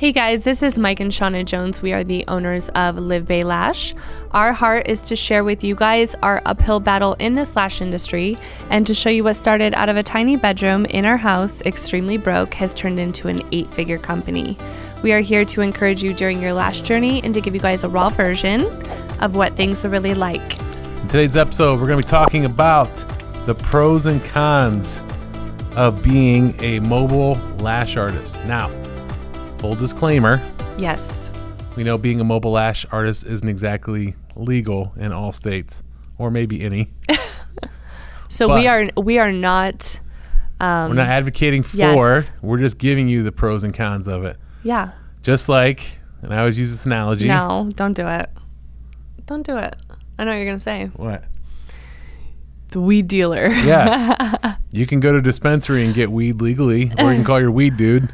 Hey guys, this is Mike and Shauna Jones. We are the owners of LivBay Lash. Our heart is to share with you guys our uphill battle in this lash industry and to show you what started out of a tiny bedroom in our house, extremely broke, has turned into an eight figure company. We are here to encourage you during your lash journey and to give you guys a raw version of what things are really like. In today's episode, we're going to be talking about the pros and cons of being a mobile lash artist. Now, full disclaimer Yes. we know being a mobile lash artist isn't exactly legal in all states, or maybe any. So But- we are we are not um We're not advocating for, Yes. we're just giving you the pros and cons of it. yeah. Just like, and I always use this analogy. No, don't do it. Don't do it. I know what you're gonna say. What? The weed dealer. Yeah. you can go to a dispensary and get weed legally, or you can call your weed dude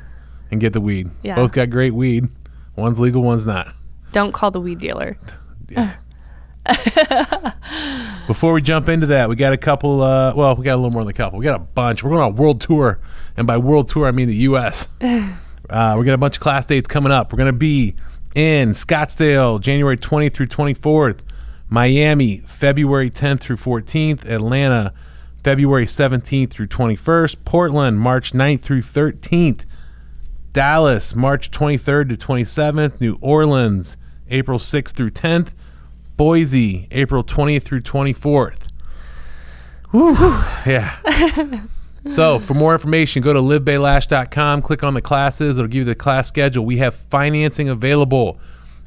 and get the weed. Yeah. Both got great weed. One's legal, one's not. Don't call the weed dealer. Before we jump into that, we got a couple. Uh, well, we got a little more than a couple. We got a bunch. We're going on a world tour, and by world tour, I mean the U.S. uh, we got a bunch of class dates coming up. We're going to be in Scottsdale, January 20th through 24th. Miami, February 10th through 14th. Atlanta, February 17th through 21st. Portland, March 9th through 13th. Dallas, March 23rd to 27th. New Orleans, April 6th through 10th. Boise, April 20th through 24th. Whew. Yeah. so, for more information, go to livbaylash.com, click on the classes. It'll give you the class schedule. We have financing available.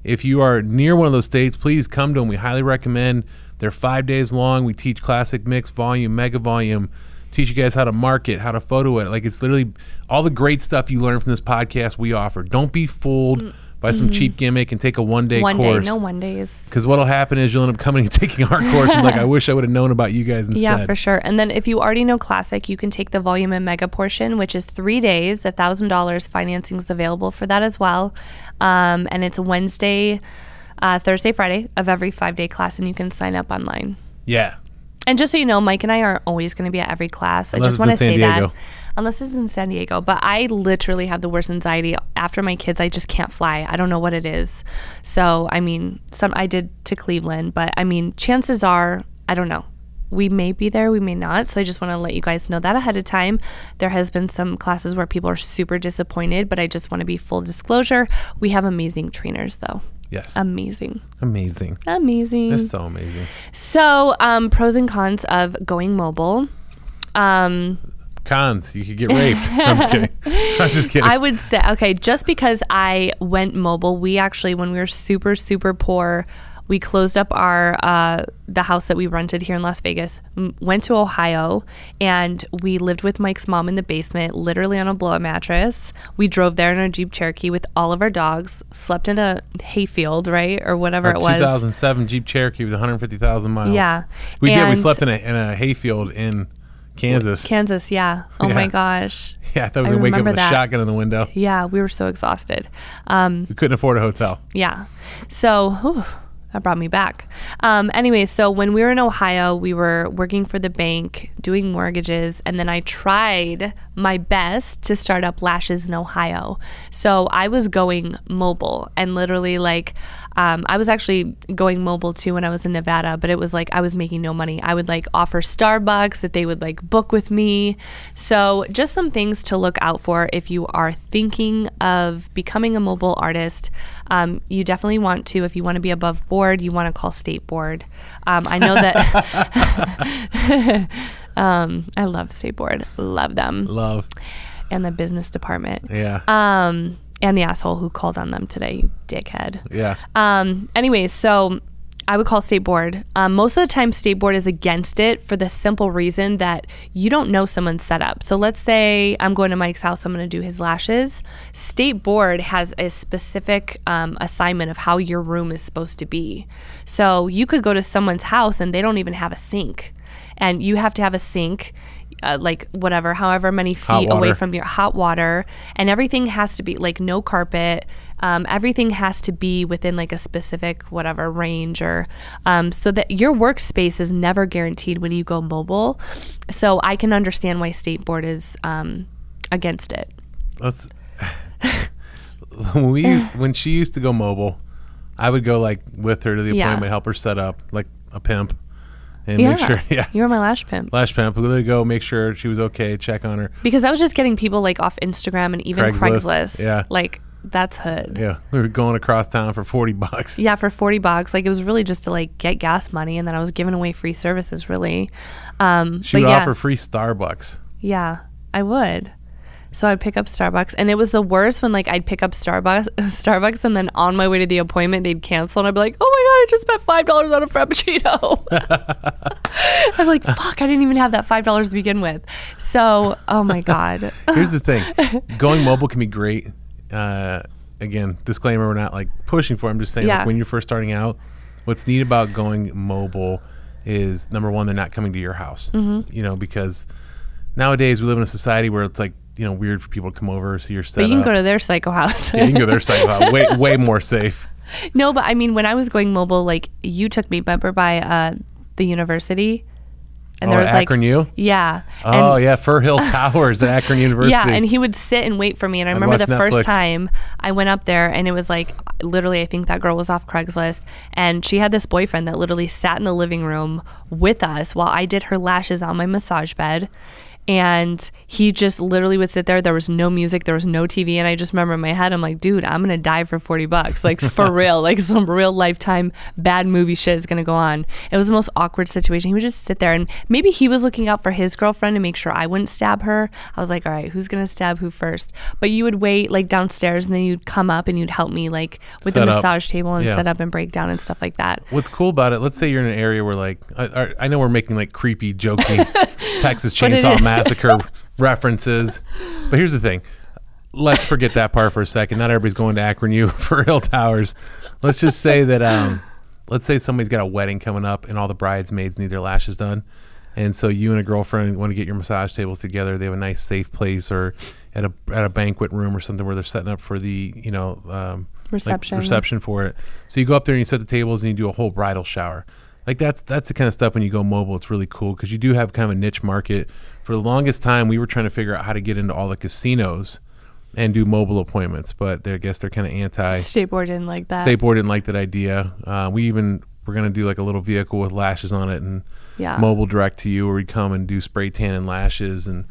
If you are near one of those states, please come to them. We highly recommend. They're five days long. We teach classic mix, volume, mega volume, teach you guys how to market, how to photo it. Like it's literally all the great stuff you learn from this podcast we offer. Don't be fooled by some cheap gimmick and take a one day Mm. One course. day, no one days. Because what'll happen is you'll end up coming and taking our course and like, I wish I would have known about you guys instead. Yeah, for sure. And then if you already know Classic, you can take the volume and mega portion, which is three days, a thousand dollars. Financing is available for that as well. Um, and it's Wednesday, uh, Thursday, Friday of every five day class, and you can sign up online. Yeah. And just so you know, Mike and I aren't always going to be at every class. Unless I just want to say that. Unless it's in San Diego. But I literally have the worst anxiety. After my kids, I just can't fly. I don't know what it is. So, I mean, some I did to Cleveland, but I mean, chances are, I don't know. We may be there, we may not. So I just want to let you guys know that ahead of time. There has been some classes where people are super disappointed, but I just want to be full disclosure. We have amazing trainers though. Yes. Amazing. amazing. Amazing. That's so amazing. So, um, pros and cons of going mobile. Um, Cons, you could get raped. I'm just kidding. I'm just kidding. I would say, okay, just because I went mobile, we actually, when we were super, super poor, we closed up our uh, the house that we rented here in Las Vegas. m- Went to Ohio, and we lived with Mike's mom in the basement, literally on a blow-up mattress. We drove there in our Jeep Cherokee with all of our dogs. Slept in a hayfield, right, or whatever Our it was. 2007 Jeep Cherokee with 150,000 miles. Yeah, We did. We And- slept in a, in a hayfield in Kansas. Kansas, yeah. Oh my gosh. yeah, I thought I was to wake up remember with a that. shotgun in the window. Yeah, we were so exhausted. Um, We couldn't afford a hotel. Yeah. So whew, that brought me back. Um, anyway, so when we were in Ohio, we were working for the bank, doing mortgages, and then I tried my best to start up lashes in Ohio. So I was going mobile and literally like, um, I was actually going mobile too when I was in Nevada, but it was like I was making no money. I would like offer Starbucks that they would like book with me. So just some things to look out for if you are thinking of becoming a mobile artist. Um, you definitely want to, if you want to be above board, you want to call state board. Um, I know that. um, I love state board, love them, Love. and the business department. Yeah. Um, and the asshole who called on them today, you dickhead. yeah. Um, anyways, so I would call state board. Um, most of the time, state board is against it for the simple reason that you don't know someone's setup. So let's say I'm going to Mike's house, I'm going to do his lashes. State board has a specific um, assignment of how your room is supposed to be. So you could go to someone's house and they don't even have a sink. And you have to have a sink, uh, like whatever, however many feet away from your hot water, and everything has to be like no carpet. Um, everything has to be within like a specific whatever range, or um, so that your workspace is never guaranteed when you go mobile. So I can understand why state board is um, against it. Let's when we when she used to go mobile, I would go like with her to the Yeah. appointment, help her set up like a pimp, and Yeah. make sure. Yeah, You were my lash pimp. lash pimp. We would go make sure she was okay, check on her. Because I was just getting people like off Instagram and even Craigslist. Craigslist. Yeah. Like that's hood. Yeah, we were going across town for forty bucks. Yeah, for 40 bucks. Like it was really just to like get gas money and then I was giving away free services really. Um She would yeah, offer free Starbucks. yeah, I would. So I'd pick up Starbucks and it was the worst when like I'd pick up Starbucks Starbucks and then on my way to the appointment they'd cancel and I'd be like, "Oh my god, I just spent $5 on a frappuccino." I'm like, "Fuck, I didn't even have that $5 to begin with." So, oh my god. Here's the thing: going mobile can be great. Uh, again, disclaimer: we're not like pushing for. it. I'm just saying, Yeah. like when you're first starting out, what's neat about going mobile is number one, they're not coming to your house. Mm-hmm. You know, because nowadays we live in a society where it's like you know weird for people to come over, so you're set But you can up. go to their psycho house. yeah, you can go to their site. Wow, way way more safe. No, but I mean, when I was going mobile, like you took me, remember by uh, the university, and oh, there was like, Akron U. yeah, Oh and, yeah, Fir Hill Towers at Akron University. yeah, and he would sit and wait for me. And I I'd remember the first time I went up there, and it was like literally, I think that girl was off Craigslist, and she had this boyfriend that literally sat in the living room with us while I did her lashes on my massage bed. And he just literally would sit there. There was no music, there was no TV. And I just remember in my head, I'm like, dude, I'm going to die for 40 bucks. Like, for real. Like, some real lifetime bad movie shit is going to go on. It was the most awkward situation. He would just sit there and maybe he was looking out for his girlfriend to make sure I wouldn't stab her. I was like, all right, who's going to stab who first? But you would wait like downstairs and then you'd come up and you'd help me like with Set the up. massage table and Yeah. set up and break down and stuff like that. What's cool about it? Let's say you're in an area where, like, I, I- know we're making like creepy, jokey Texas Chainsaw is. Massacre references, but here's the thing. Let's forget that part for a second. Not everybody's going to Akron U Fir Hill Towers. Let's just say that, um, let's say somebody's got a wedding coming up and all the bridesmaids need their lashes done, and so you and a girlfriend want to get your massage tables together. They have a nice, safe place, or at a at a banquet room or something where they're setting up for the you know um, like Reception. reception for it. So you go up there and you set the tables and you do a whole bridal shower. Like that's that's the kind of stuff when you go mobile, it's really cool because you do have kind of a niche market. For the longest time, we were trying to figure out how to get into all the casinos and do mobile appointments, but I guess they're kind of anti. State board didn't like that. State board didn't like that idea. Uh, we even were gonna do like a little vehicle with lashes on it and Yeah. mobile direct to you, where we'd come and do spray tan and lashes, and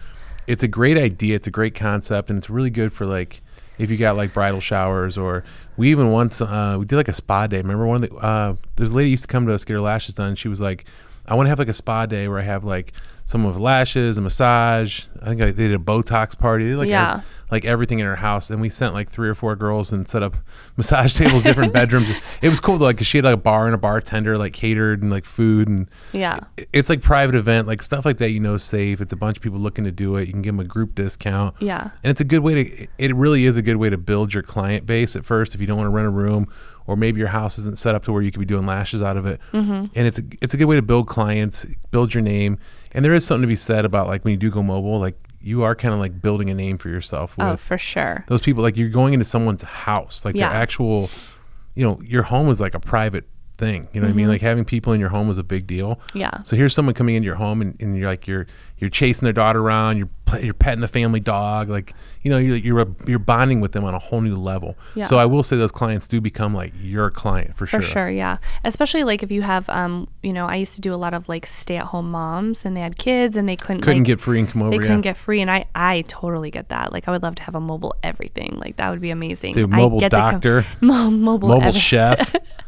it's a great idea. It's a great concept, and it's really good for like if you got like bridal showers or we even once uh, we did like a spa day. Remember one of the uh, there's a lady used to come to us get her lashes done. She was like, I want to have like a spa day where I have like someone with lashes, a massage. I think they did a Botox party. They did, like Yeah. ev- like everything in her house. And we sent like three or four girls and set up massage tables, different bedrooms. It was cool though, like 'cause she had like a bar and a bartender like catered and like food and Yeah. it's like private event, like stuff like that. You know, safe. It's a bunch of people looking to do it. You can give them a group discount. Yeah. and it's a good way to. It really is a good way to build your client base at first. If you don't want to rent a room, or maybe your house isn't set up to where you could be doing lashes out of it, Mm-hmm. and it's a it's a good way to build clients, build your name. And there is something to be said about like when you do go mobile, like you are kind of like building a name for yourself oh, with Oh, for sure. those people. Like you're going into someone's house, like Yeah. their actual, you know, your home is like a private thing. You know what I mean? Like having people in your home is a big deal. Mm-hmm. Yeah. So here's someone coming into your home and, and you're like you're you're chasing their daughter around. You're you're petting the family dog. Like you know you're you're, you're bonding with them on a whole new level. Yeah. So I will say those clients do become like your client for sure. For sure, yeah. Especially like if you have, um, you know, I used to do a lot of like stay-at-home moms, and they had kids, and they couldn't Couldn't like, get free and come over. They couldn't get free, and I, I totally get that. Like, I would love to have a mobile everything. Like, that would be amazing. Dude, I mobile get the com- doctor, Mo- mobile, mobile every- chef,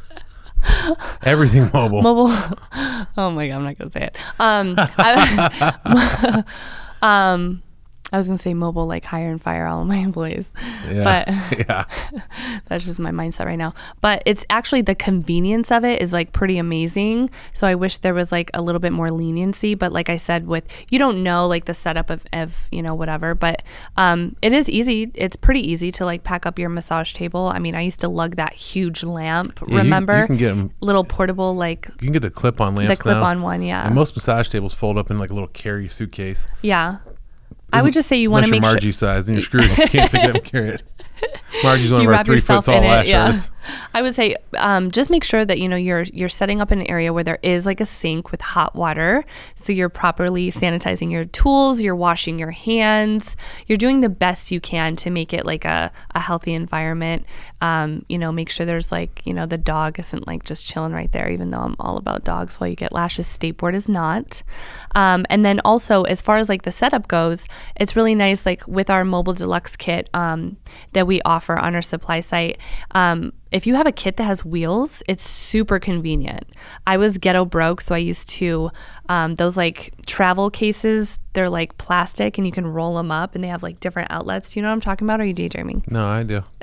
everything mobile. mobile. Oh my god, I'm not gonna say it. Um, I, um, I was gonna say mobile, like hire and fire all of my employees, yeah. but yeah. that's just my mindset right now. But it's actually the convenience of it is like pretty amazing. So I wish there was like a little bit more leniency. But like I said, with you don't know like the setup of, of you know whatever. But um, it is easy. It's pretty easy to like pack up your massage table. I mean, I used to lug that huge lamp. Yeah, remember? you can get 'em- little portable like You can get the clip-on lamps the clip-on one. Yeah, And most massage tables fold up in like a little carry suitcase. yeah. I would just say you want to make sure Margie size, then you're screwed. You can't pick it up and carry it. Margie's one You of our three foot tall it, lashers. yeah. I would say um, just make sure that you know you're you're setting up an area where there is like a sink with hot water, so you're properly sanitizing your tools, you're washing your hands, you're doing the best you can to make it like a, a healthy environment. Um, you know, make sure there's like you know the dog isn't like just chilling right there, even though I'm all about dogs. While you get lashes, state board is not. Um, and then also as far as like the setup goes, it's really nice like with our mobile deluxe kit um, that we offer on our supply site. If you have a kit that has wheels, it's super convenient. I was ghetto broke, so I used to um, those like travel cases. They're like plastic, and you can roll them up, and they have like different outlets. Do you know what I'm talking about? Or are you daydreaming? No, I do.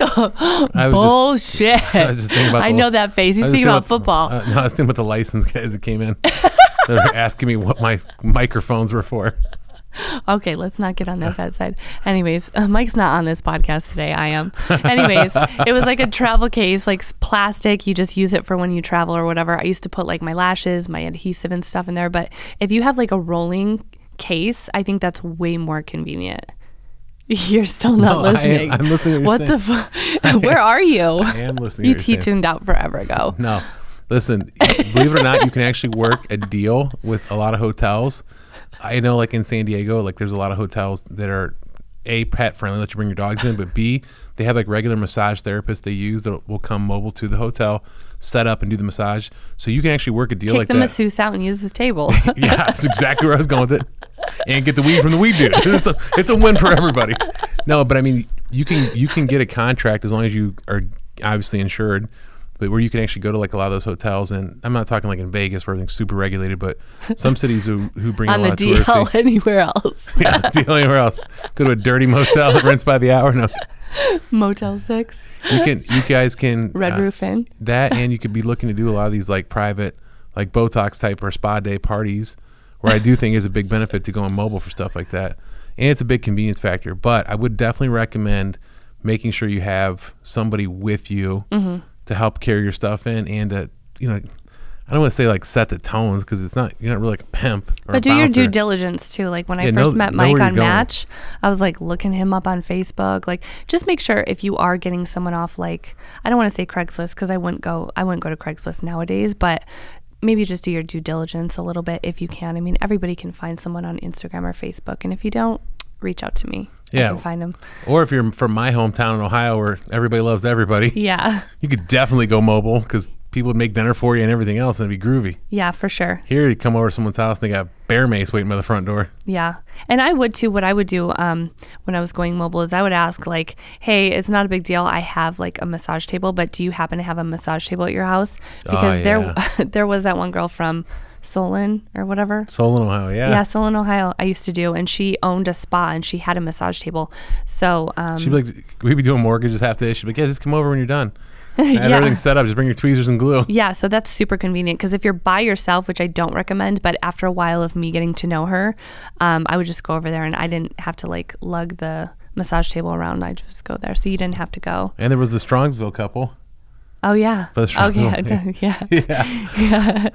I was just- Bullshit. I was just thinking about I the- know that face. He's was thinking about thinking football. Uh, no, I was thinking about the license guys that came in. they were asking me what my microphones were for. Okay, let's not get on that bad side. Anyways, uh, Mike's not on this podcast today. I am. Anyways, it was like a travel case, like plastic. You just use it for when you travel or whatever. I used to put like my lashes, my adhesive and stuff in there. But if you have like a rolling case, I think that's way more convenient. You're still not No, I am- listening. I'm listening to what the fuck? Where are you? I am listening. You T tuned out forever ago. No, listen. believe it or not, you can actually work a deal with a lot of hotels. I know, like in San Diego, like there's a lot of hotels that are a pet friendly, let you bring your dogs in, but b they have like regular massage therapists they use that will come mobile to the hotel, set up and do the massage. So you can actually work a deal Kick like the that. masseuse out and use his table. yeah, that's exactly where I was going with it. And get the weed from the weed dude. It's a, it's a win for everybody. No, but I mean, you can you can get a contract as long as you are obviously insured, but where you can actually go to like a lot of those hotels. And I'm not talking like in Vegas where everything's super regulated, but some cities who who bring on a the lot of tourists. DL anywhere else. Yeah, deal anywhere else. Go to a dirty motel that rents by the hour. No, Motel Six, you can. You guys can Red uh, Roof Inn. that and you could be looking to do a lot of these like private like botox type or spa day parties where i do think is a big benefit to going mobile for stuff like that and it's a big convenience factor but i would definitely recommend making sure you have somebody with you Mm-hmm. To help carry your stuff in and to you know i don't want to say like set the tones because it's not you're not really like a pimp But do your due diligence too. Like when I first know- met Mike on. Match, I was like looking him up on Facebook. Like just make sure if you are getting someone off like I don't want to say Craigslist because I wouldn't go I wouldn't go to Craigslist nowadays, but maybe just do your due diligence a little bit if you can. I mean, everybody can find someone on Instagram or Facebook, and if you don't, reach out to me. I Yeah. can find them. or if you're from my hometown in ohio where everybody loves everybody Yeah, you could definitely go mobile because people would make dinner for you and everything else and it'd be groovy yeah, for sure. Here, you come over to someone's house and they got bear mace waiting by the front door. Yeah. And I would too. What I would do um, when I was going mobile is I would ask, like, hey, it's not a big deal. I have like a massage table, but do you happen to have a massage table at your house? Because there, there was that one girl from Solon or whatever. Solon, Ohio. Yeah. Yeah, Solon, Ohio. I used to do, and she owned a spa and she had a massage table. So, um, She'd be like, we'd be doing mortgages half the day. She'd be like, yeah, just come over when you're done. Yeah. everything set up. Just bring your tweezers and glue. Yeah, so that's super convenient because if you're by yourself, which I don't recommend, but after a while of me getting to know her, um, I would just go over there and I didn't have to like lug the massage table around. I just go there, so you didn't have to go. And there was the Strongsville couple. Oh yeah. It's Okay. Strongsville. Yeah. Yeah.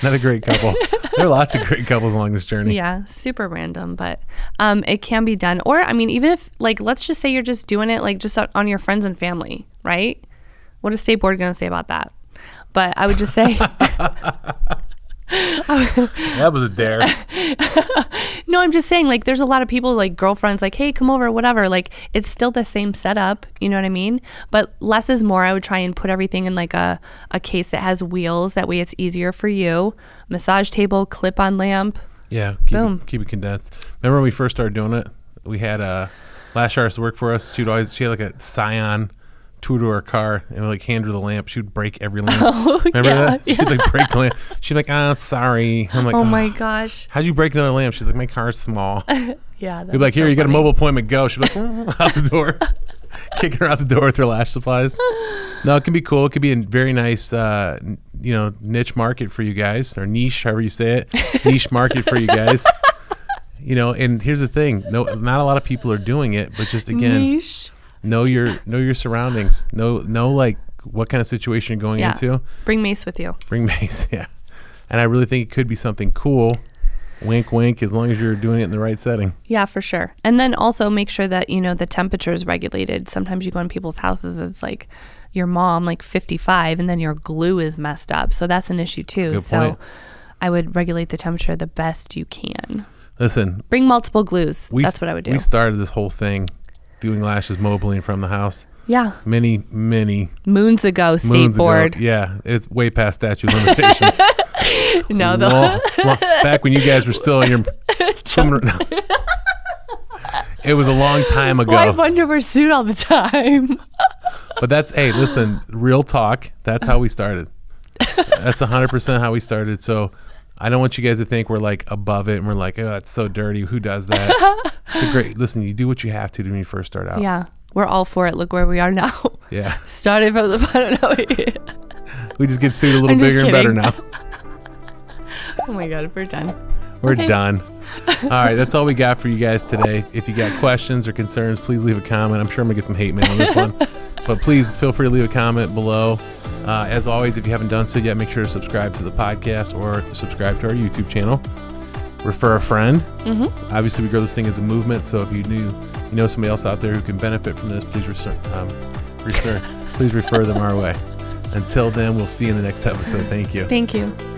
Another great couple. there are lots of great couples along this journey. Yeah, super random, but um, it can be done. Or I mean, even if like, let's just say you're just doing it like just on- on your friends and family, right? What is state board gonna say about that? But I would just say, That was a dare. no, I'm just saying like, there's a lot of people like girlfriends like, hey, come over, whatever. Like, it's still the same setup, you know what I mean? But less is more. I would try and put everything in like a a case that has wheels. That way, it's easier for you. Massage table, clip on lamp. Yeah. Keep Boom. it, keep it condensed. Remember when we first started doing it? We had uh, a last artist work for us. She'd always she had like a Scion two to her car and like hand her the lamp. She would break every lamp. Oh, Remember yeah, that? She'd like break the lamp. She'd be like, ah, sorry. I'm like, Oh "Oh, my gosh. How'd you break another lamp? She's like, my car's small. Yeah. We'd be like, here, you got a mobile appointment, go. She'd be like, "Mm," out the door, kicking her out the door with her lash supplies. No, it can be cool. It could be a very nice, uh, you know, niche market for you guys, or niche, however you say it, niche market for you guys. You know, and here's the thing: no, not a lot of people are doing it, but just again, Niche. Know your know your surroundings. Know know like what kind of situation you're going Yeah. into. Bring mace with you. Bring mace, yeah. And I really think it could be something cool Wink, wink. As long as you're doing it in the right setting. Yeah, for sure. And then also make sure that, you know, the temperature is regulated. Sometimes you go in people's houses, it's like your mom, like 55, and then your glue is messed up. So that's an issue too. So point. I would regulate the temperature the best you can. Listen, Bring multiple glues. we that's what I would do. We started this whole thing doing lashes mobily from the house yeah. many, many Moons ago, moons skateboard. ago. Yeah, it's way past statute of limitations. No, the Long- long- back when you guys were still in your swimming. It was a long time ago. Well, I wonder we're sued all the time. But that's hey, listen, real talk. That's how we started. That's hundred percent how we started. So I don't want you guys to think we're like above it and we're like, oh, that's so dirty. Who does that? it's a great. Listen, you do what you have to do when you first start out. yeah. We're all for it. Look where we are now. Yeah. Started from the bottom. We just get sued a little I'm bigger and better now. oh my god, we're done. We're Okay. done. All right, that's all we got for you guys today. If you got questions or concerns, please leave a comment. I'm sure I'm gonna get some hate mail on this one, but please feel free to leave a comment below. Uh, as always, if you haven't done so yet, make sure to subscribe to the podcast or subscribe to our YouTube channel. Refer a friend. Mm-hmm. Obviously, we grow this thing as a movement. So if you knew, you know somebody else out there who can benefit from this, please refer, um, refer, please refer them our way. Until then, we'll see you in the next episode. Thank you. Thank you.